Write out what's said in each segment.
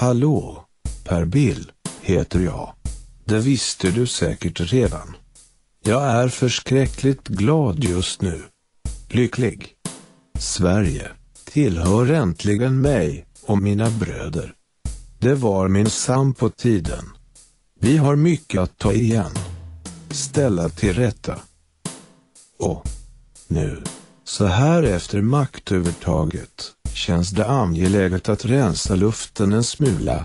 Hallå, Per Bill, heter jag. Det visste du säkert redan. Jag är förskräckligt glad just nu. Lycklig. Sverige tillhör äntligen mig och mina bröder. Det var minsann på tiden. Vi har mycket att ta igen. Ställa till rätta. Och nu, så här efter maktövertaget, känns det angeläget att rensa luften en smula.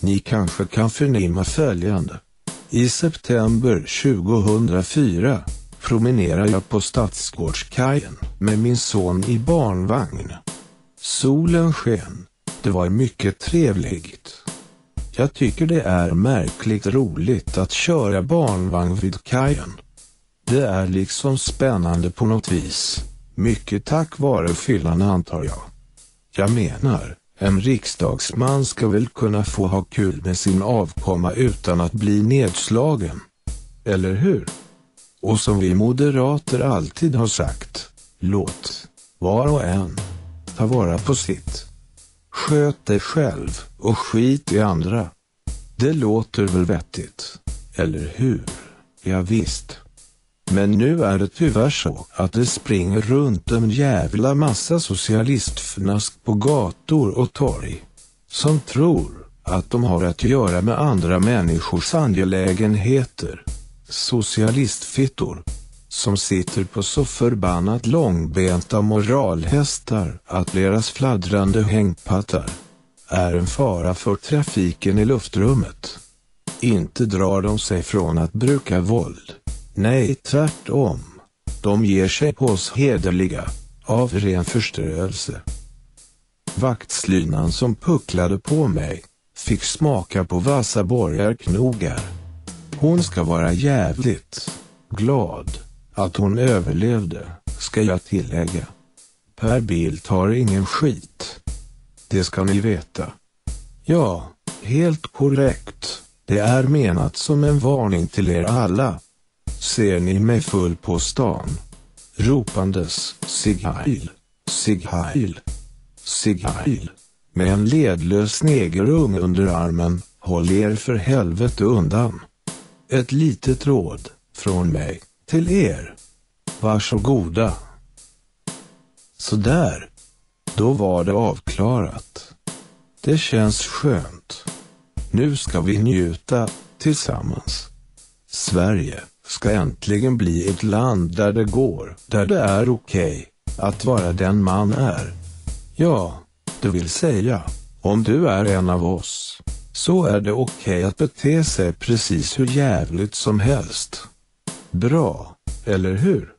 Ni kanske kan förnimma följande. I september 2004 promenerar jag på Stadsgårdskajen med min son i barnvagn. Solen sken. Det var mycket trevligt. Jag tycker det är märkligt roligt att köra barnvagn vid kajen. Det är liksom spännande på något vis. Mycket tack vare fyllan antar jag. Jag menar, en riksdagsman ska väl kunna få ha kul med sin avkomma utan att bli nedslagen. Eller hur? Och som vi moderater alltid har sagt, låt var och en ta vara på sitt. Sköt dig själv och skit i andra. Det låter väl vettigt, eller hur? Ja, visst. Men nu är det tyvärr så att det springer runt en jävla massa socialistfnask på gator och torg. Som tror att de har att göra med andra människors angelägenheter. Socialistfittor. Som sitter på så förbannat långbenta moralhästar att deras fladdrande hängpattar är en fara för trafiken i luftrummet. Inte drar de sig från att bruka våld. Nej, tvärtom. De ger sig på oss hederliga, av ren förstörelse. Vaktslynan som pucklade på mig, fick smaka på vassa borgarknogar. Hon ska vara jävligt glad att hon överlevde, ska jag tillägga. Per Bill tar ingen skit. Det ska ni veta. Ja, helt korrekt. Det är menat som en varning till er alla. Ser ni mig full på stan? Ropandes Sig Heil, Sig Heil, Sig Heil. Med en ledlös negerung under armen, håll er för helvete undan. Ett litet råd, från mig, till er. Varsågoda. Sådär. Då var det avklarat. Det känns skönt. Nu ska vi njuta, tillsammans. Sverige ska äntligen bli ett land där det går, där det är okej, okay, att vara den man är. Ja, det vill säga, om du är en av oss, så är det okej okay att bete sig precis hur jävligt som helst. Bra, eller hur?